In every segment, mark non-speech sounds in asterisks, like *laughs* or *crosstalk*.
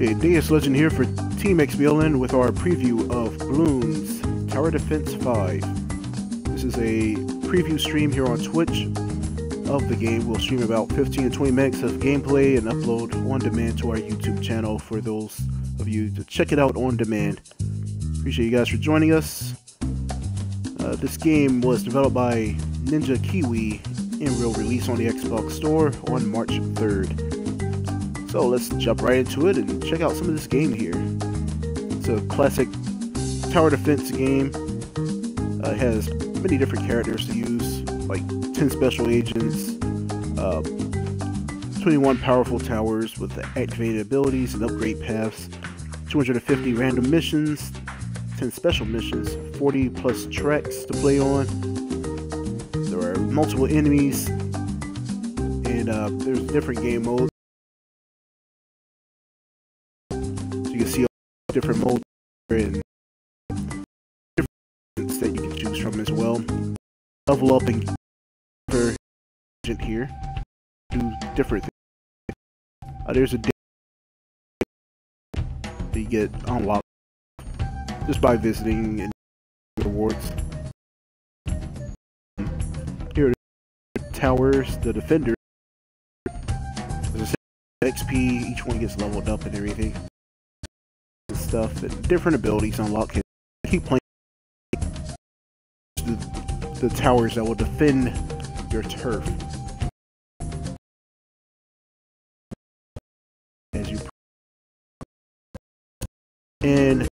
Hey, Deus Legend here for Team XBLN with our preview of Bloons Tower Defense 5. This is a preview stream here on Twitch of the game. We'll stream about 15 to 20 minutes of gameplay and upload on demand to our YouTube channel for those of you to check it out on demand. Appreciate you guys for joining us. Uh, this game was developed by Ninja Kiwi and will release on the Xbox Store on March 3rd. So let's jump right into it and check out some of this game here. It's a classic tower defense game. Uh, it has many different characters to use, like 10 special agents, uh, 21 powerful towers with activated abilities and upgrade paths, 250 random missions, 10 special missions, 40 plus tracks to play on. There are multiple enemies, and uh, there's different game modes. Different modes and different that you can choose from as well. Level up and for agent here. Do different things. Uh, there's a that you get unlocked just by visiting and rewards. Here towers, the defenders. XP, each one gets leveled up and everything stuff and different abilities unlock him. Keep playing the, the towers that will defend your turf. As you and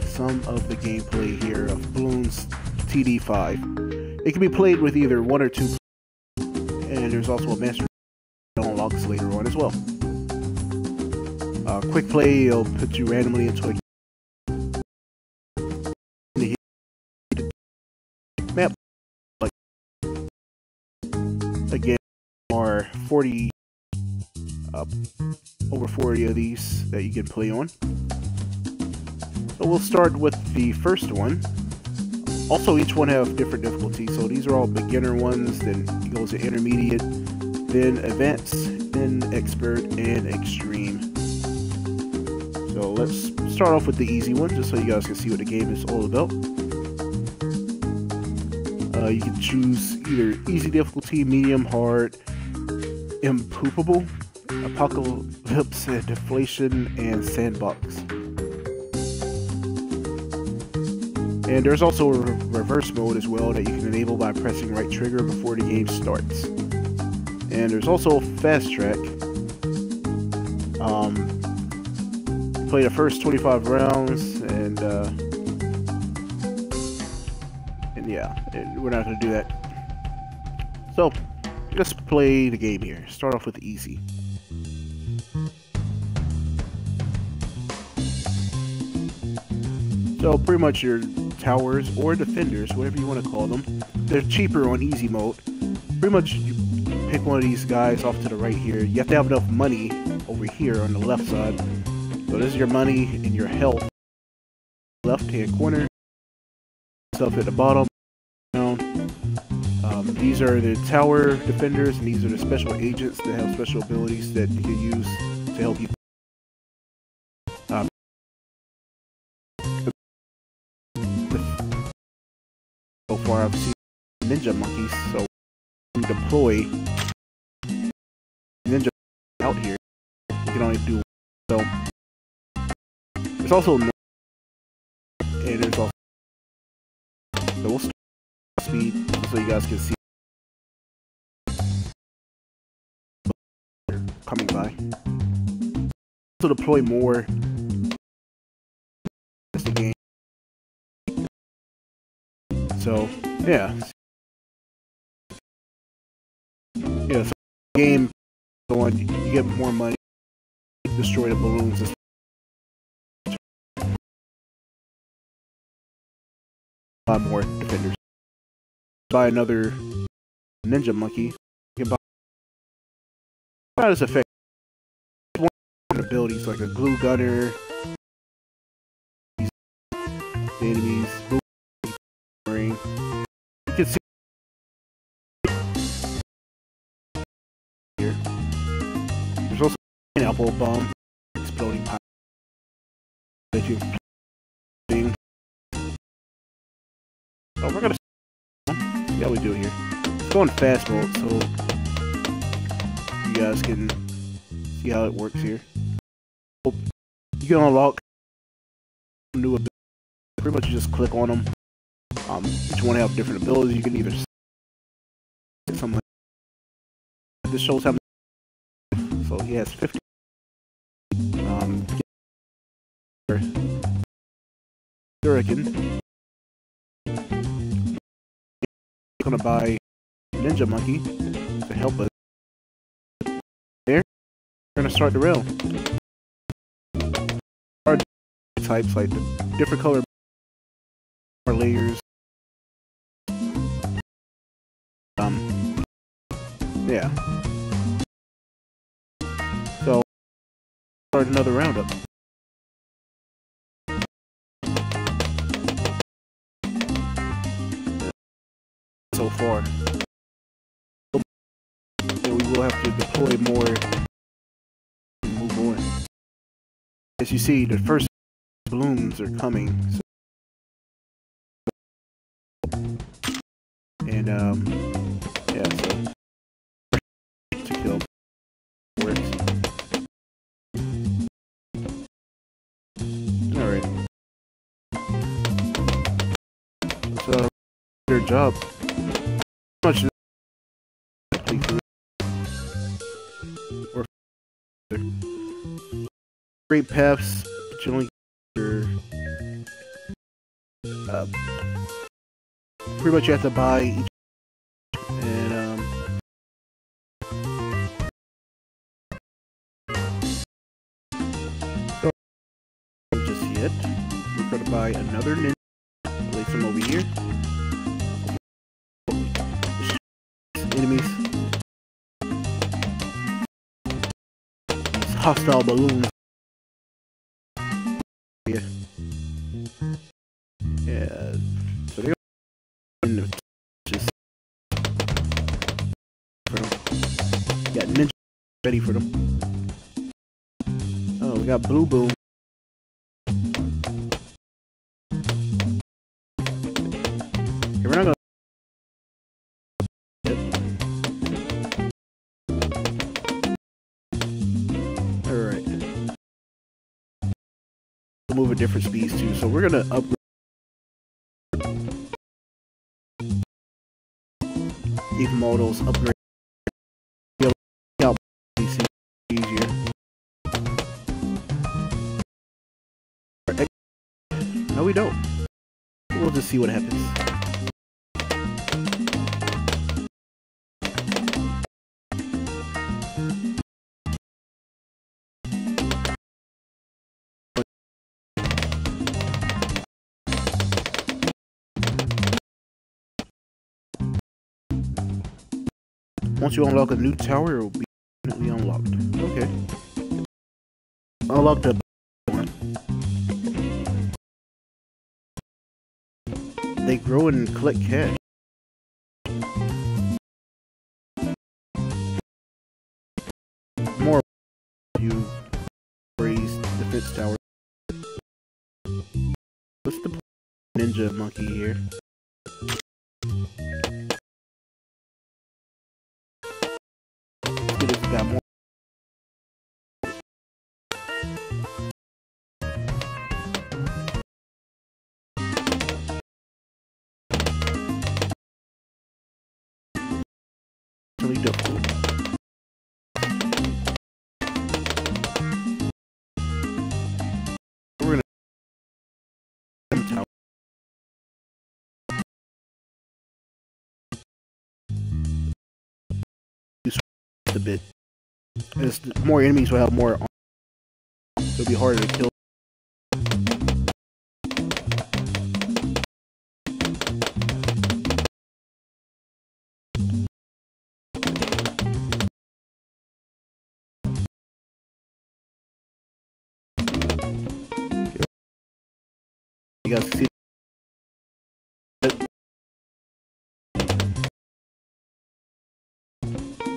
some of the gameplay here of Bloons TD5. It can be played with either one or two, and there's also a master that unlocks later on as well. Uh, quick play, it'll put you randomly into a again are 40 uh, over 40 of these that you can play on. So we'll start with the first one. Also each one have different difficulties so these are all beginner ones then it goes to intermediate then advanced then expert and extreme. So let's start off with the easy one just so you guys can see what the game is all about uh, you can choose either easy difficulty, medium, hard, impoppable, apocalypse *laughs* deflation, and sandbox. And there's also a reverse mode as well that you can enable by pressing right trigger before the game starts. And there's also a fast track. Um, play the first 25 rounds and uh, we're not going to do that. So, let's play the game here. Start off with easy. So pretty much your towers or defenders, whatever you want to call them, they're cheaper on easy mode. Pretty much you pick one of these guys off to the right here. You have to have enough money over here on the left side. So this is your money and your health. Left hand corner. Stuff at the bottom. Um, these are the tower defenders, and these are the special agents that have special abilities that you can use to help you. Um, so far, I've seen ninja monkeys, so deploy ninja out here. You can only do so. There's also and there's also so we'll speed so you guys can see coming by. Also deploy more the game. So yeah. Yeah, so game on you get more money, destroy the balloons a lot more defenders buy another ninja monkey. You can buy not as effective. One abilities like a glue gunner, enemies, ring. You can see here. There's also an apple bomb, exploding pile. you being. Oh, we're gonna how we do here. Let's go in fast mode so you guys can see how it works here. You can unlock new abilities. Pretty much you just click on them. Um, each one have different abilities. You can either something. This shows how many. So he has 50. Um. Gonna buy Ninja Monkey to help us. There, we're gonna start the rail. Our types like different color layers. Um, yeah. So, start another roundup. Far. So we will have to deploy more move on. As you see, the first balloons are coming. So and um, yeah, so to kill works. All right, so their job. Much or great paths, generally uh, pretty much you have to buy each and um just yet. We're gonna buy another ninja hostile balloon. yeah yeah so they just got ninja ready for them. Oh, we got Blue Boom. Move at different speeds too, so we're gonna upgrade. These models upgrade easier. No, we don't. We'll just see what happens. Once you unlock a new tower, it will be permanently unlocked. Okay. Unlock the one. They grow and collect cash. More you raise defense tower. What's the ninja monkey here? Tower. a bit. As more enemies will have more, it'll be harder to kill. Liga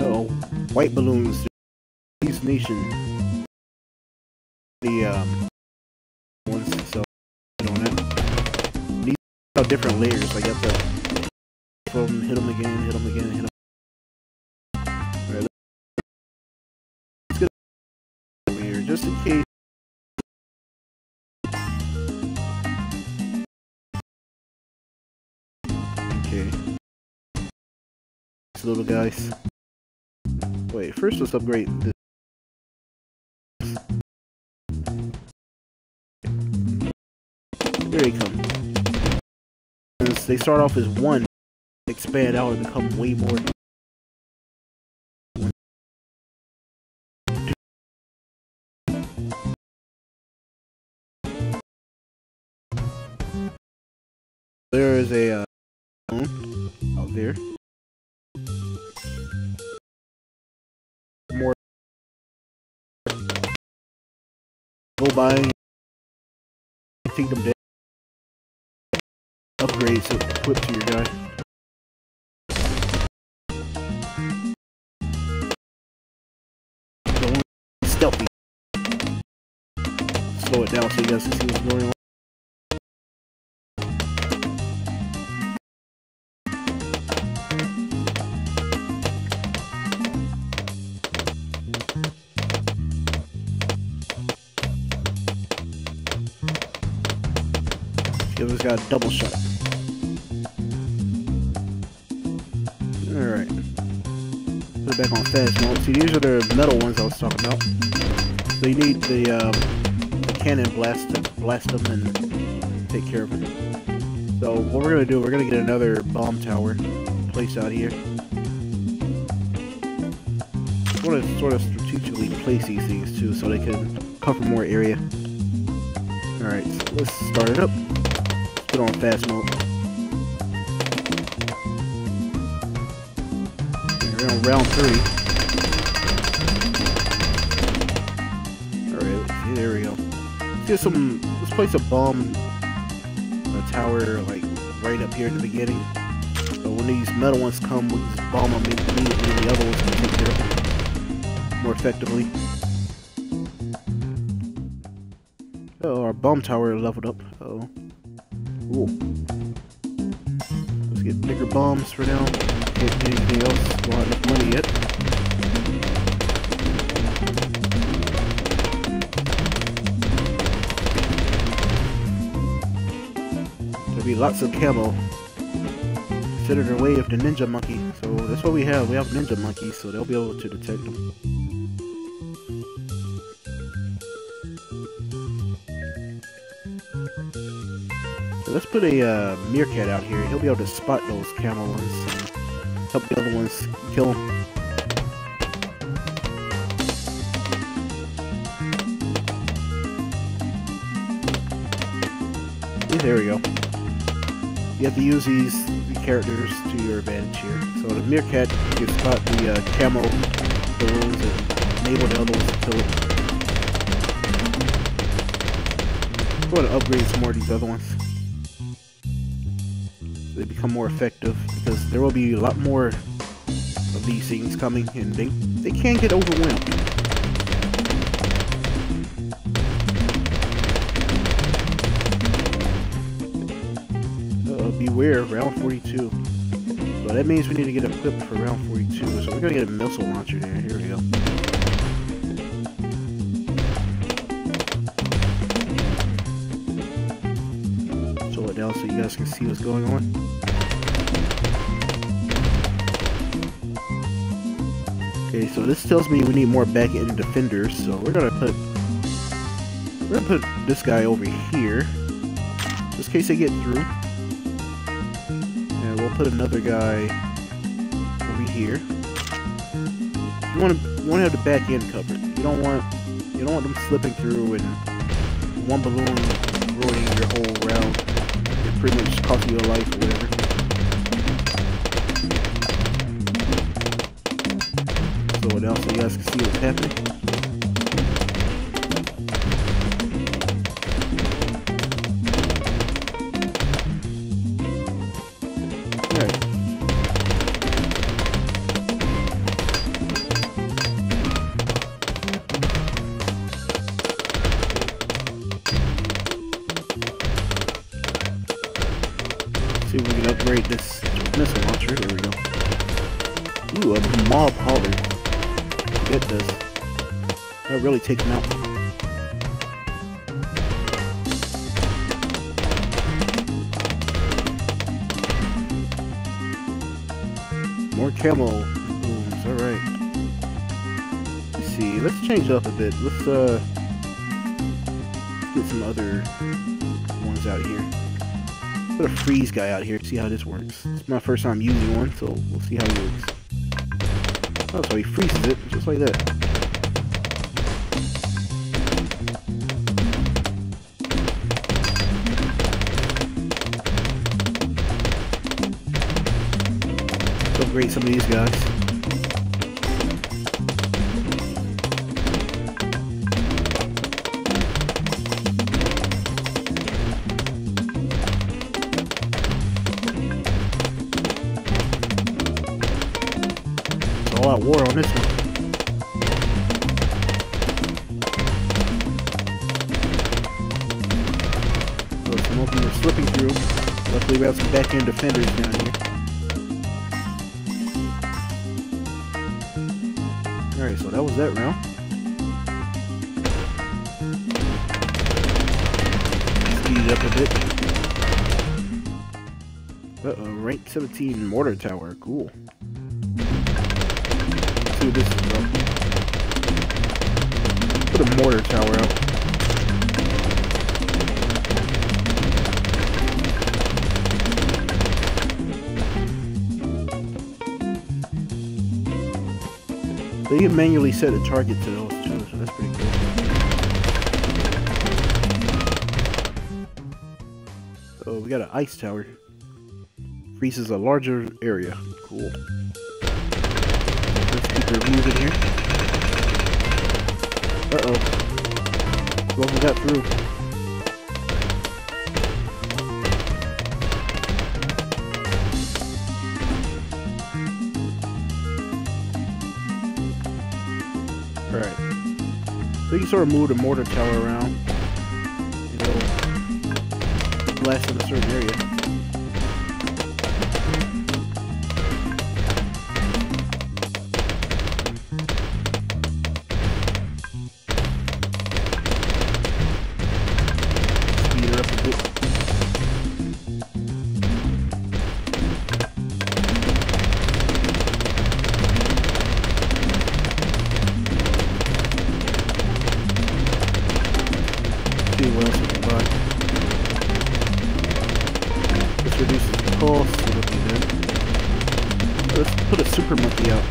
Oh, white balloons. East Nation. The um, ones so on it. These are different layers. I guess. to hit them again, hit them again, hit them. again. here just in case. These little guys. Wait, first let's upgrade this. Here they come. They start off as one, expand out and become way more. There is a uh, out there. Go take them down upgrades equipped to your guy. Stealthy. Slow it down so you guys can see what's going on. Got a double shot. Alright. Put it back on fast mode. See, these are the metal ones I was talking about. So you need the, um, the cannon blast to blast them and take care of them. So what we're going to do, we're going to get another bomb tower placed out here. I want to sort of strategically place these things too so they can cover more area. Alright, so let's start it up. Put on fast mode. on round three. Alright, there we go. Let's get some, let's place a bomb, a tower, like, right up here at the beginning. So when these metal ones come, we just bomb them immediately and the other ones can take care of them more effectively. Oh, our bomb tower leveled up. Uh oh. Cool. Let's get bigger bombs for now anything else. Have enough money yet. There'll be lots of camo. Considered a way of the ninja monkey. So that's what we have. We have ninja monkeys, so they'll be able to detect them. Let's put a uh, meerkat out here. He'll be able to spot those camo ones help the other ones kill them. There we go. You have to use these characters to your advantage here. So the meerkat can spot the uh, camo balloons and enable the other ones to kill it. I'm going to upgrade some more of these other ones they become more effective because there will be a lot more of these things coming and they, they can get overwhelmed. Uh, beware, round 42. So that means we need to get equipped for round 42. So we're to get a missile launcher there. Here we go. You guys can see what's going on. Okay, so this tells me we need more back-end defenders, so we're gonna put we're gonna put this guy over here, just in case they get through. And we'll put another guy over here. You want to you want to have the back end covered. You don't want you don't want them slipping through and one balloon ruining your whole round. Pretty much costing you a life or whatever. So down so you guys can see what's happening. Take him out. More camo alright. Let's see, let's change up a bit. Let's uh get some other ones out here. Put a freeze guy out here, see how this works. It's my first time using one, so we'll see how it works. Oh, so he freezes it, just like that. Upgrade some of these guys. all out war on this one. So some of them are slipping through. Luckily we have some back end defenders down here. So that that. Speed up a bit. Uh-oh, rank 17 mortar tower, cool. Let's see what this is about. Put a mortar tower out. They can manually set a target to those too, so that's pretty cool. Oh, we got an ice tower. Freezes a larger area. Cool. Let's keep her moving here. Uh-oh. What we got through? Alright. So you can sort of move the mortar tower around. It'll blast in a certain area. Cost, so it'll be good. Let's put a super monkey out.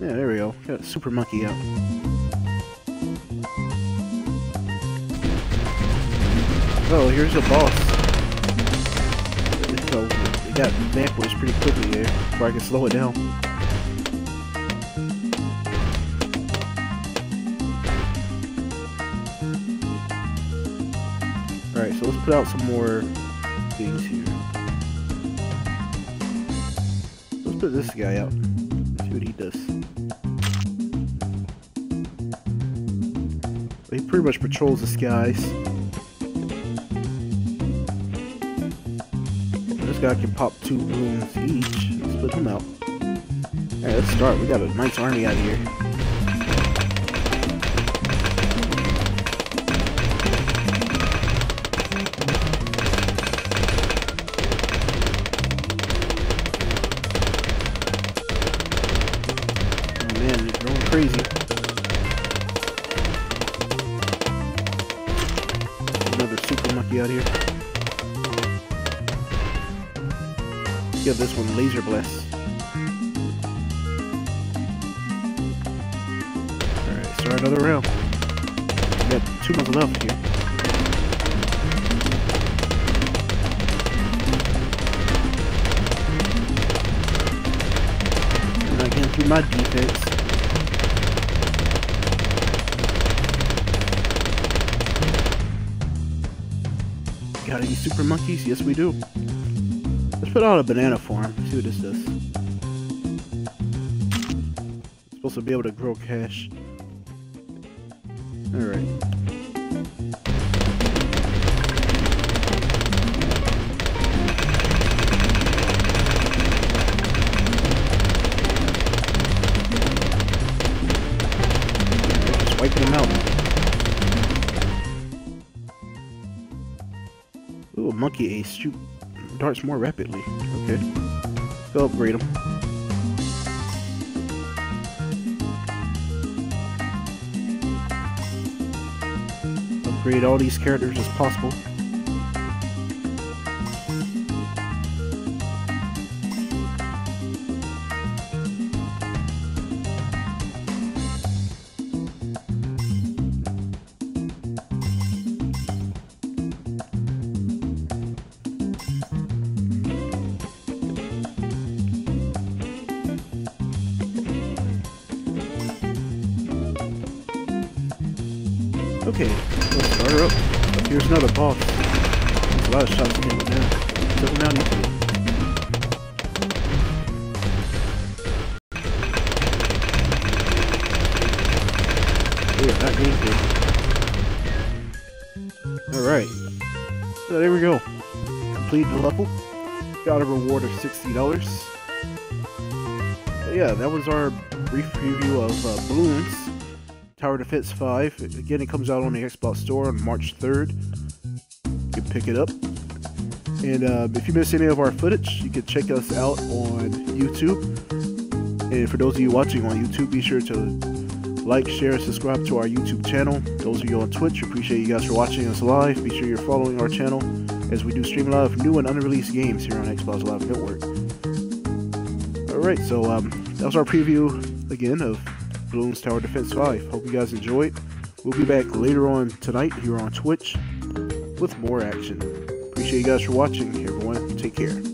Yeah, there we go. Got a super monkey out. Oh, here's a boss. So, it got backwards pretty quickly there, before I can slow it down. Put out some more things here. Let's put this guy out. Let's See what he does. He pretty much patrols the skies. This guy can pop two balloons each. Let's put him out. Alright, let's start. We got a nice army out here. This one laser blast. Alright, start another round. We got two months left here. And not getting through my defense. Got any super monkeys? Yes, we do. Let's put out a banana farm. See what this does. Supposed to be able to grow cash. Alright. Wiping out. Ooh, monkey ace. Shoot darts more rapidly. Okay. Go upgrade them. Upgrade all these characters as possible. Okay, let's start her up. Here's another boss. There's a lot of shots in it now. Settle down easy. We are not getting good. Alright. So there we go. Completed the level. Got a reward of $60. So yeah, that was our brief preview of uh, Bloons. Tower Defense 5. Again, it comes out on the Xbox Store on March 3rd. You can pick it up. And uh, if you miss any of our footage, you can check us out on YouTube. And for those of you watching on YouTube, be sure to like, share, and subscribe to our YouTube channel. Those of you on Twitch, appreciate you guys for watching us live. Be sure you're following our channel as we do stream of new and unreleased games here on Xbox Live Network. Alright, so um, that was our preview again of Bloons Tower Defense 5. Hope you guys enjoyed. It. We'll be back later on tonight here on Twitch with more action. Appreciate you guys for watching, everyone. Take care.